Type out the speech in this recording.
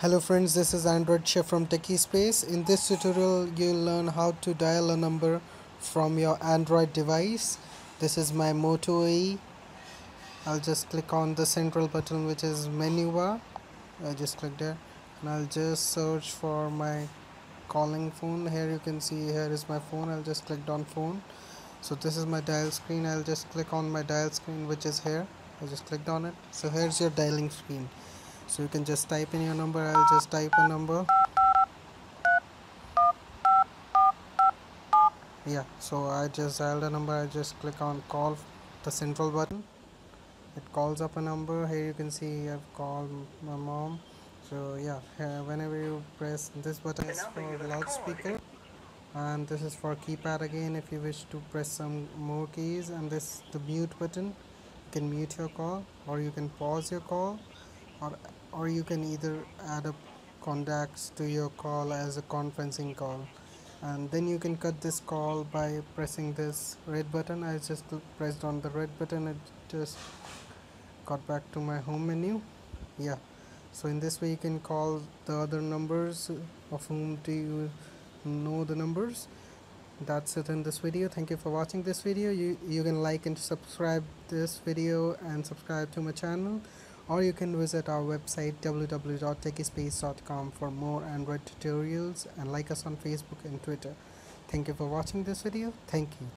Hello friends, this is Android Chef from TechySpaace. In this tutorial, you'll learn how to dial a number from your Android device. This is my Moto E. I'll just click on the central button which is menu bar. I just click there and I'll just search for my calling phone. Here you can see here is my phone. I'll just click on phone. So this is my dial screen. I'll just click on my dial screen which is here. I just clicked on it. So here's your dialing screen so you can just type in your number. I'll just type a number. Yeah so I just dialed a number. I just click on call the central button. It calls up a number. Here you can see I've called my mom. So yeah whenever you press this button is for loudspeaker. And this is for keypad again. If you wish to press some more keys and this the mute button you can mute your call or you can pause your call or or you can either add up contacts to your call as a conferencing call. And then you can cut this call by pressing this red button. I just pressed on the red button. It just got back to my home menu. Yeah. So in this way you can call the other numbers of whom do you know the numbers. That's it in this video. Thank you for watching this video. You you can like and subscribe this video and subscribe to my channel or you can visit our website www.techyspaace.com for more android tutorials and like us on facebook and twitter. Thank you for watching this video. Thank you